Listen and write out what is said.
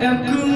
and good.